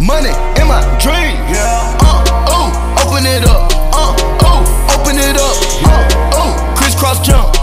Money in my dream. Yeah. Uh, oh, open it up. Uh, oh, open it up. Uh, oh, crisscross jump.